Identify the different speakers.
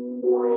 Speaker 1: Wow.